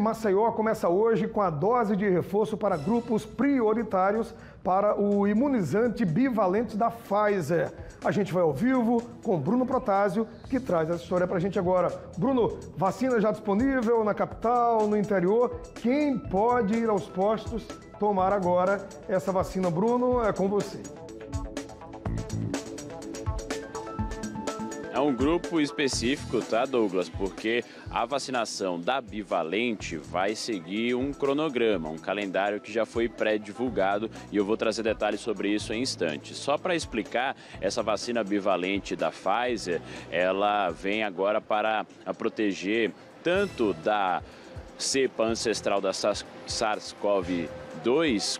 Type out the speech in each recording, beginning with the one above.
Maceió começa hoje com a dose de reforço para grupos prioritários para o imunizante bivalente da Pfizer. A gente vai ao vivo com Bruno Protásio, que traz essa história para a gente agora. Bruno, vacina já disponível na capital, no interior. Quem pode ir aos postos tomar agora essa vacina? Bruno, é com você. É um grupo específico, tá, Douglas? Porque a vacinação da bivalente vai seguir um cronograma, um calendário que já foi pré-divulgado e eu vou trazer detalhes sobre isso em instantes. Só para explicar, essa vacina bivalente da Pfizer, ela vem agora para proteger tanto da cepa ancestral da SARS-CoV-2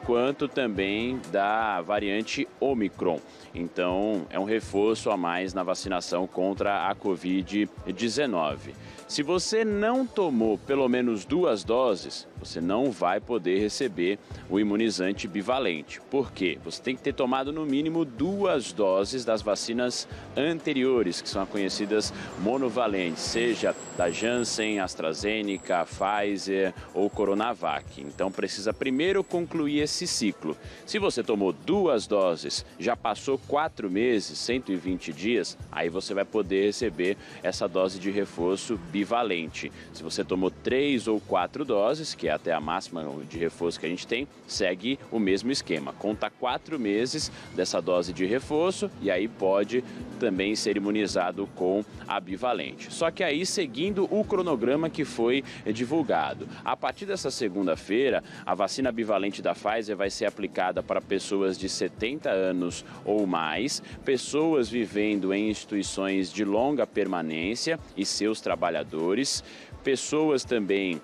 quanto também da variante Omicron. Então, é um reforço a mais na vacinação contra a Covid-19. Se você não tomou pelo menos duas doses, você não vai poder receber o imunizante bivalente. Por quê? Você tem que ter tomado no mínimo duas doses das vacinas anteriores, que são conhecidas monovalentes, seja da Janssen, AstraZeneca, Pfizer ou Coronavac. Então precisa primeiro concluir esse ciclo. Se você tomou duas doses, já passou quatro meses, 120 dias, aí você vai poder receber essa dose de reforço bivalente. Se você tomou três ou quatro doses, que é até a máxima de reforço que a gente tem, segue o mesmo esquema. Conta quatro meses dessa dose de reforço e aí pode também ser imunizado com a bivalente. Só que aí seguindo o cronograma que foi divulgado. A partir dessa segunda-feira, a vacina bivalente da Pfizer vai ser aplicada para pessoas de 70 anos ou mais, pessoas vivendo em instituições de longa permanência e seus trabalhadores, pessoas também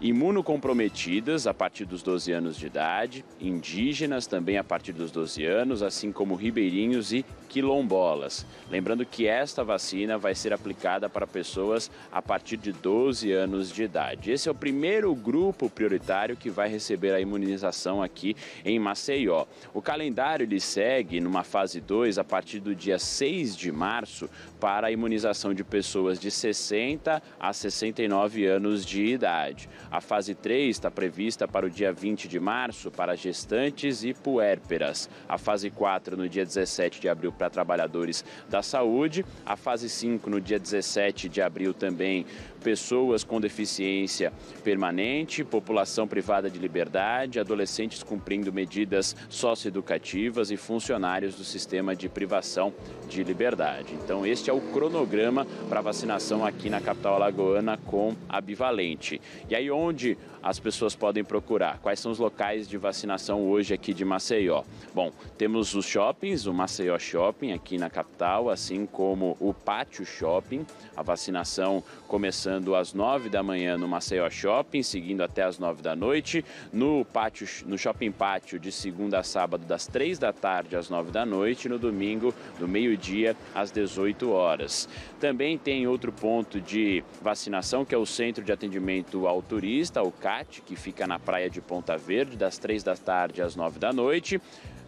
imunocomprometidas a partir dos 12 anos de idade, indígenas também a partir dos 12 anos, assim como ribeirinhos e quilombolas. Lembrando que esta vacina vai ser aplicada para pessoas a partir de 12 anos de idade. Esse é o primeiro grupo prioritário que vai receber a imunização aqui em Maceió. O calendário ele segue numa fase 2 a partir do dia 6 de março para a imunização de pessoas de 60 a 69 anos de idade. A fase 3 está prevista para o dia 20 de março para gestantes e puérperas. A fase 4 no dia 17 de abril para trabalhadores da saúde. A fase 5 no dia 17 de abril também pessoas com deficiência permanente, população privada de liberdade, adolescentes cumprindo medidas socioeducativas e funcionários do sistema de privação de liberdade. Então este é o cronograma para vacinação aqui na capital alagoana com a bivalente. E aí onde as pessoas podem procurar? Quais são os locais de vacinação hoje aqui de Maceió? Bom, temos os shoppings, o Maceió Shopping aqui na capital, assim como o Pátio Shopping, a vacinação começando às 9 da manhã no Maceió Shopping, seguindo até às 9 da noite, no pátio, no Shopping Pátio de segunda a sábado das 3 da tarde às 9 da noite, no domingo do meio-dia às 18 horas. Também tem outro ponto de vacinação que é o Centro de Atendimento ao Turista, o CAT, que fica na praia de Ponta Verde, das 3 da tarde às 9 da noite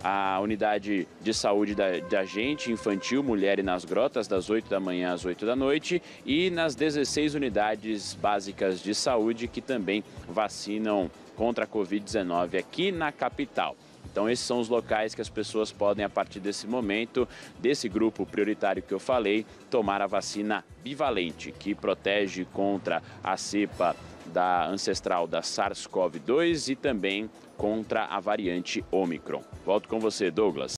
a unidade de saúde da, da gente infantil, mulher e nas grotas, das 8 da manhã às 8 da noite, e nas 16 unidades básicas de saúde que também vacinam contra a Covid-19 aqui na capital. Então esses são os locais que as pessoas podem, a partir desse momento, desse grupo prioritário que eu falei, tomar a vacina bivalente, que protege contra a cepa da ancestral da SARS-CoV-2 e também contra a variante Omicron. Volto com você, Douglas.